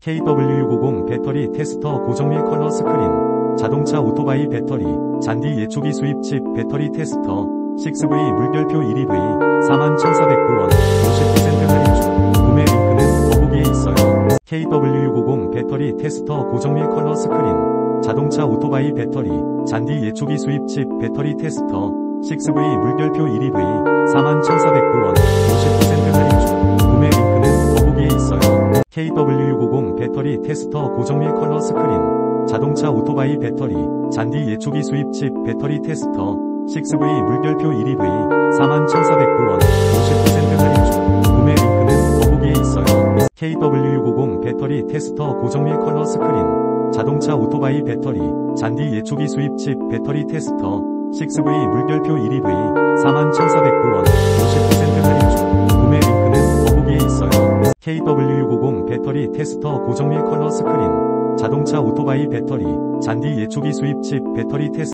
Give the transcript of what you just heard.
KW650 배터리 테스터 고정밀 컬러 스크린, 자동차 오토바이 배터리, 잔디 예초기 수입칩 배터리 테스터, 6V 물결표 1EV, 41,409원, 50% 할인 중, 구매 링크는 더보기에 있어요. KW650 배터리 테스터 고정밀 컬러 스크린, 자동차 오토바이 배터리, 잔디 예초기 수입칩 배터리 테스터, 6V 물결표 1EV, 41,409원, KW650 배터리 테스터 고정밀 컬러 스크린, 자동차 오토바이 배터리, 잔디 예초기 수입칩 배터리 테스터, 6V 물결표 1EV, 41,409원, 50% 할인 중, 구매 링크는 더보기에 있어요. KW650 배터리 테스터 고정밀 컬러 스크린, 자동차 오토바이 배터리, 잔디 예초기 수입칩 배터리 테스터, 6V 물결표 1EV, 41,409원, KW650 배터리 테스터 고정밀 컬러 스크린, 자동차 오토바이 배터리, 잔디 예초기 수입 칩 배터리 테스터,